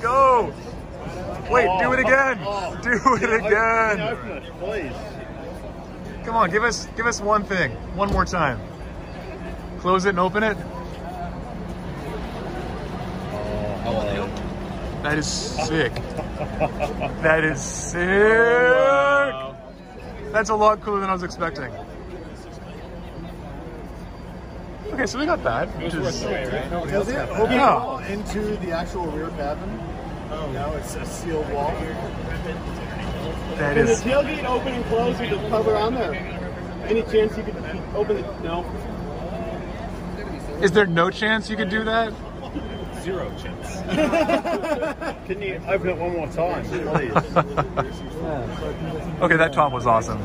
Go! Wait, do it again! Do it again! Come on, give us give us one thing. One more time. Close it and open it. That is sick. That is sick. That's a lot cooler than I was expecting. Okay, so we got that. Which is, Nobody else got that. Yeah. into the actual rear cabin. Oh. Now it's a sealed wall. that Can the tailgate open and close with the cover on there? Any chance you could open it? No. Is there no chance you could do that? Zero chance. Can you open it one more time, please? Okay, that top was awesome.